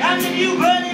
Ha new ha!